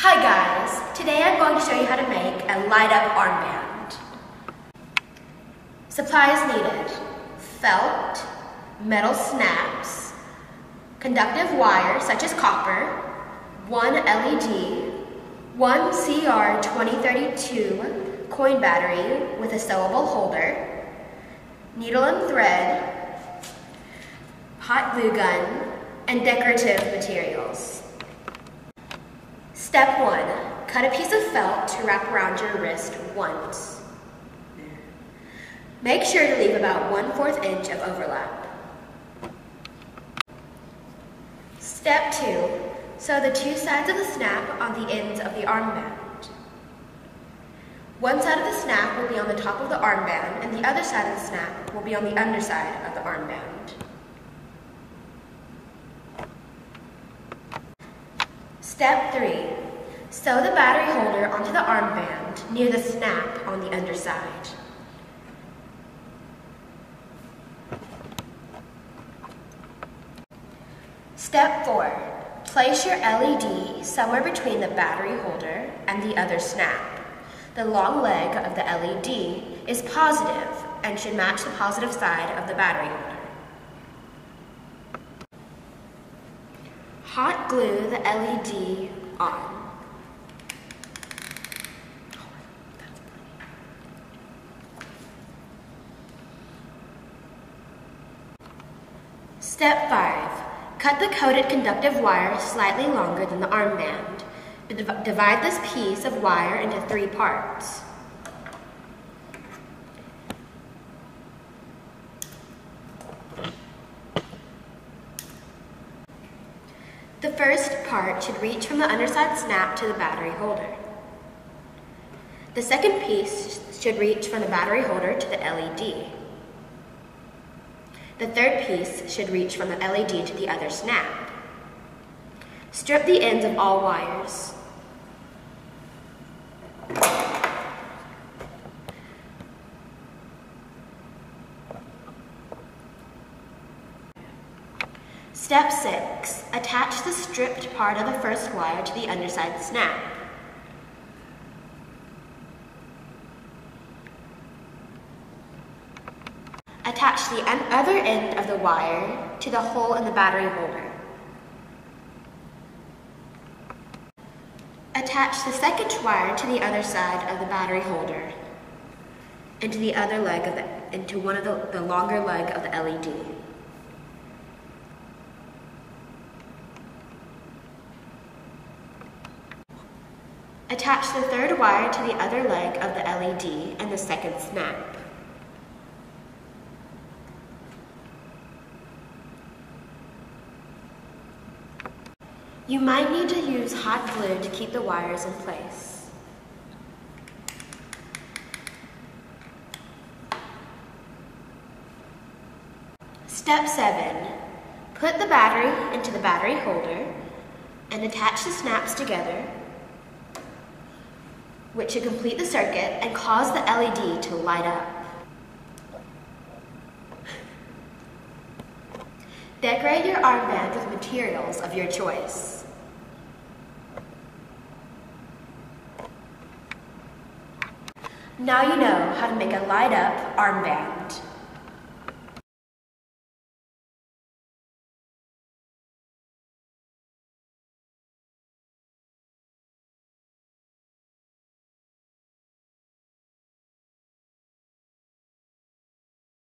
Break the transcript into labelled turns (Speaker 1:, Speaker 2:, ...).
Speaker 1: Hi guys, today I'm going to show you how to make a light up armband. Supplies needed, felt, metal snaps, conductive wire such as copper, one LED, one CR2032 coin battery with a sewable holder, needle and thread, hot glue gun, and decorative materials. Step one, cut a piece of felt to wrap around your wrist once. Make sure to leave about 1 4th inch of overlap. Step two, sew the two sides of the snap on the ends of the armband. One side of the snap will be on the top of the armband and the other side of the snap will be on the underside of the armband. Step 3. Sew the battery holder onto the armband near the snap on the underside. Step 4. Place your LED somewhere between the battery holder and the other snap. The long leg of the LED is positive and should match the positive side of the battery holder. Hot glue the LED on. Step 5. Cut the coated conductive wire slightly longer than the armband. Divide this piece of wire into three parts. The first part should reach from the underside snap to the battery holder. The second piece should reach from the battery holder to the LED. The third piece should reach from the LED to the other snap. Strip the ends of all wires. Step 6. Attach the stripped part of the first wire to the underside snap. Attach the other end of the wire to the hole in the battery holder. Attach the second wire to the other side of the battery holder into the other leg of the, into one of the, the longer leg of the LED. Attach the third wire to the other leg of the LED and the second snap. You might need to use hot glue to keep the wires in place. Step 7. Put the battery into the battery holder and attach the snaps together which should complete the circuit and cause the LED to light up. Decorate your armband with materials of your choice. Now you know how to make a light up armband.